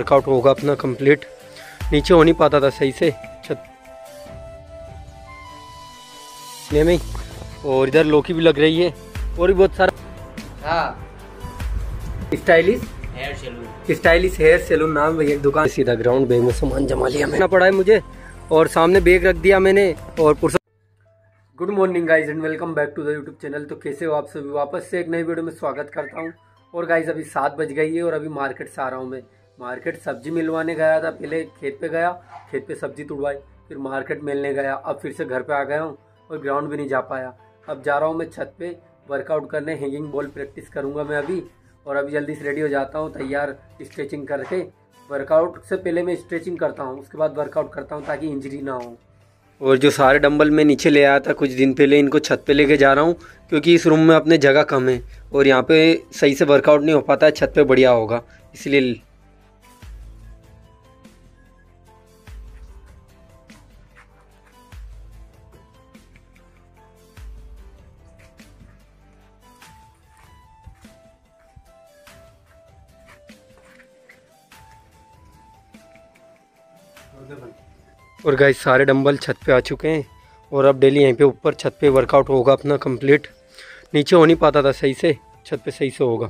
Workout होगा अपना complete नीचे हो नहीं पाता था सही से। छत ने में और इधर लौकी भी लग रही है। और भी बहुत सारा हाँ। Stylish hair salon stylish hair salon नाम भैया दुकान। सीधा ग्राउंड बैग में सामान जमा लिया। मैंने पड़ा है मुझे। और सामने बैग रख दिया मैंने। और good morning guys and welcome back to the YouTube channel तो कैसे हो आप सभी? वापस से एक नई वीडियो में स्वागत करता हूँ। और गाइज़ अभी सात बज गई है और अभी मार्केट से आ रहा हूँ मैं। मार्केट सब्ज़ी मिलवाने गया था, पहले खेत पे गया, खेत पे सब्ज़ी तुड़वाई, फिर मार्केट मिलने गया, अब फिर से घर पे आ गया हूँ और ग्राउंड भी नहीं जा पाया। अब जा रहा हूँ मैं छत पे वर्कआउट करने हैंगिंग बॉल प्रैक्टिस करूँगा मैं अभी और अभी जल्दी से रेडी हो जाता हूँ, तैयार स्ट्रेचिंग करके। वर्कआउट से पहले मैं स्ट्रेचिंग करता हूँ, उसके बाद वर्कआउट करता हूँ ताकि इंजरी ना हो। और जो सारे डंबल मैं नीचे ले आया था, कुछ दिन पहले इनको छत पे लेके जा रहा हूँ, क्योंकि इस रूम में अपने जगह कम है और यहाँ पे सही से वर्कआउट नहीं हो पाता है छत पे बढ़िया होगा, इसलिए और गाइस सारे डंबल छत पे आ चुके हैं और अब डेली यहीं पे ऊपर छत पे वर्कआउट होगा अपना कंप्लीट नीचे हो नहीं पाता था, सही से छत पे सही से होगा।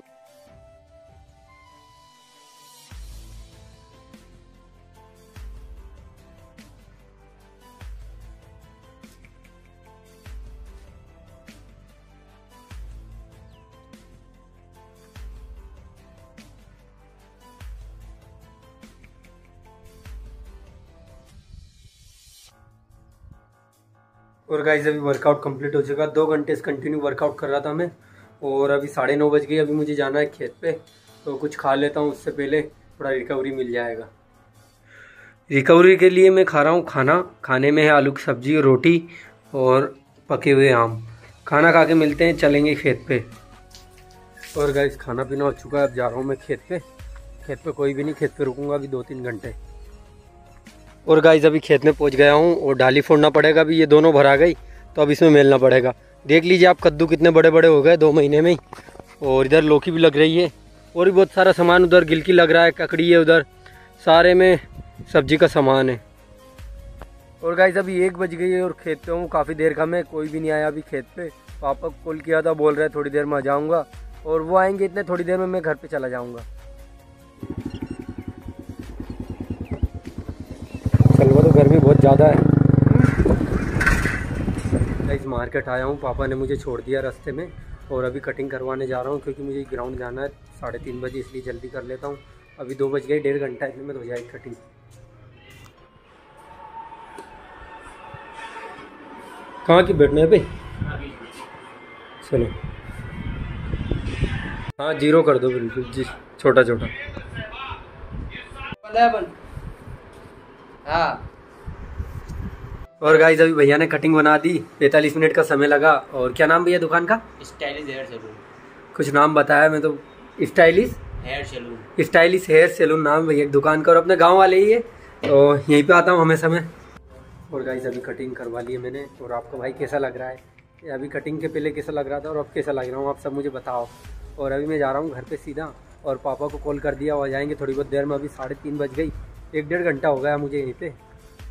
और गाइज़ अभी वर्कआउट कंप्लीट हो चुका। दो घंटे से कंटिन्यू वर्कआउट कर रहा था मैं। और अभी साढ़े नौ बज गई, अभी मुझे जाना है खेत पे। तो कुछ खा लेता हूँ, उससे पहले थोड़ा रिकवरी मिल जाएगा। रिकवरी के लिए मैं खा रहा हूँ खाना। खाने में है आलू की सब्ज़ी और रोटी और पके हुए आम। खाना खा के मिलते हैं, चलेंगे खेत पे। और गाइज़ खाना पीना हो चुका है, अब जा रहा हूँ मैं खेत पे। खेत पे कोई भी नहीं, खेत पे रुकूँगा अभी दो तीन घंटे। और गाइज़ अभी खेत में पहुँच गया हूँ और डाली फोड़ना पड़ेगा अभी, ये दोनों भरा गई तो अब इसमें मेलना पड़ेगा। देख लीजिए आप कद्दू कितने बड़े बड़े हो गए दो महीने में ही। और इधर लौकी भी लग रही है, और भी बहुत सारा सामान उधर, गिलकी लग रहा है, ककड़ी है उधर, सारे में सब्ज़ी का सामान है। और गाइज़ अभी एक बज गई है और खेत पे हूँ, काफ़ी देर का मैं, कोई भी नहीं आया अभी खेत पे। पापा को कॉल किया था, बोल रहे थोड़ी देर में आ जाऊँगा, और वो आएँगे इतने, थोड़ी देर में मैं घर पे चला जाऊँगा। मार्केट आया हूँ, पापा ने मुझे छोड़ दिया रास्ते में और अभी कटिंग करवाने जा रहा हूँ क्योंकि मुझे ग्राउंड जाना है, साढ़े तीन बजे इसलिए जल्दी कर लेता हूँ। अभी दो बज गए, डेढ़ घंटा इतने में हो जाएगी कटिंग कहाँ की बैठने पे चलो। हाँ ज़ीरो कर दो बिल्कुल, जी छोटा छोटा हाँ। और गाइस अभी भैया ने कटिंग बना दी। पैंतालीस मिनट का समय लगा। और क्या नाम भैया दुकान का? स्टाइलिश हेयर सैलून कुछ नाम बताया मैं तो। Stylish hair salon stylish hair salon नाम भैया दुकान का और अपने गाँव वाले ही है। तो यहीं पे आता हूँ हमेशा मैं और गाइस अभी कटिंग करवा ली है मैंने। और आपको भाई कैसा लग रहा है? अभी कटिंग के पहले कैसा लग रहा था? और अब कैसा लग रहा हूँ? आप सब मुझे बताओ। और अभी मैं जा रहा हूँ घर पे सीधा। और पापा को कॉल कर दिया और जाएँगे थोड़ी बहुत देर में। अभी साढ़े तीन बज गई। एक डेढ़ घंटा हो गया मुझे यहीं पे।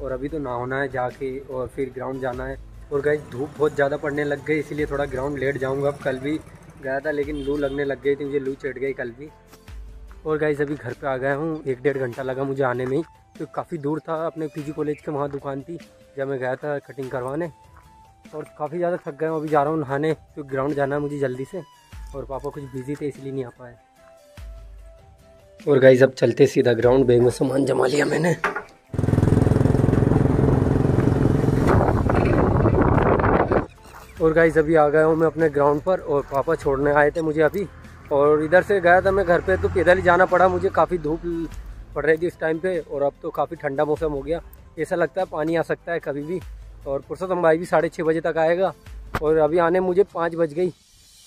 और अभी तो ना होना है जाके और फिर ग्राउंड जाना है। और गाइस धूप बहुत ज़्यादा पड़ने लग गई, इसीलिए थोड़ा ग्राउंड लेट जाऊँगा अब कल भी। गया था, लेकिन लू लगने लग गई थी, मुझे लू चढ़ गई कल भी। और गाइस अभी घर पे आ गया हूँ, एक डेढ़ घंटा लगा मुझे आने में क्योंकि काफ़ी दूर था अपने पीजी कॉलेज के वहाँ दुकान थी जब मैं गया था कटिंग करवाने। और काफ़ी ज़्यादा थक गया हूँ, अभी जा रहा हूँ नहाने क्योंकि ग्राउंड जाना है मुझे जल्दी से। और पापा कुछ बिज़ी थे, इसलिए नहीं आ पाए। और गाइस अब चलते सीधा ग्राउंड बैग में सामान जमा लिया मैंने। और गाइस अभी आ गया हूँ मैं अपने ग्राउंड पर और पापा छोड़ने आए थे मुझे अभी। और इधर से गया था मैं घर पे तो पैदल ही जाना पड़ा। मुझे काफ़ी धूप पड़ रही थी उस टाइम पे और अब तो काफ़ी ठंडा मौसम हो गया। ऐसा लगता है पानी आ सकता है कभी भी। और पुरुषोत्तम भाई भी साढ़े छः बजे तक आएगा। और अभी आने मुझे पाँच बज गई।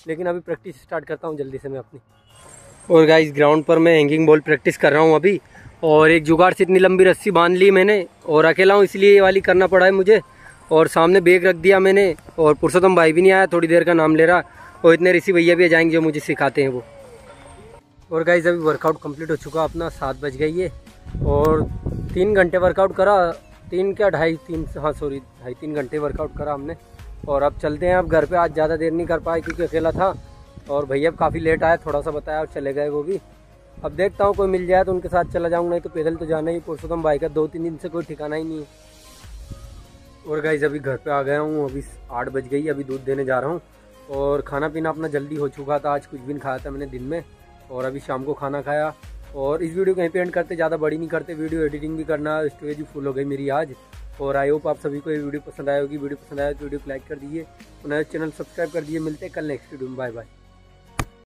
लेकिन अभी प्रैक्टिस स्टार्ट करता हूँ जल्दी से मैं अपनी। और गाइस ग्राउंड पर मैं हैंगिंग बॉल प्रैक्टिस कर रहा हूँ अभी। और एक जुगाड़ से इतनी लंबी रस्सी बाँध ली मैंने और अकेला हूँ, इसलिए ये वाली करना पड़ा है मुझे। और सामने बैग रख दिया मैंने और पुरुषोत्तम भाई भी नहीं आया, थोड़ी देर का नाम ले रहा। और इतने ऋषि भैया भी आ जाएँगे जो मुझे सिखाते हैं वो। और गाइज़ अभी वर्कआउट कंप्लीट हो चुका, अपना सात बज गई है। और तीन घंटे वर्कआउट करा, तीन क्या, ढाई, तीन हाँ सॉरी ढाई, तीन घंटे वर्कआउट करा हमने। और अब चलते हैं, अब घर पे आज ज़्यादा देर नहीं कर पाए क्योंकि अकेला था। और भैया अब काफ़ी लेट आया, थोड़ा सा बताया और चले गए वो भी। अब देखता हूँ, कोई मिल जाए तो उनके साथ चला जाऊँगा, नहीं तो पैदल तो जाना ही, पुरुषोत्तम भाई का दो तीन दिन से कोई ठिकाना ही नहीं है। और गाइज़ अभी घर पे आ गया हूँ, अभी आठ बज गई, अभी दूध देने जा रहा हूँ। और खाना पीना अपना जल्दी हो चुका था, आज कुछ भी नहीं खाया था मैंने दिन में। और अभी शाम को खाना खाया। और इस वीडियो को यहीं पे एंड करते, ज़्यादा बड़ी नहीं करते, वीडियो एडिटिंग भी करना स्टोरेज भी फुल हो गई मेरी आज। और आई होप आप सभी को ये वीडियो पसंद आया होगी, वीडियो पसंद आया तो वीडियो को लाइक कर दीजिए। उन्हें चैनल सब्सक्राइब कर दिए मिलते हैं कल नेक्स्ट वीडियो में। Bye bye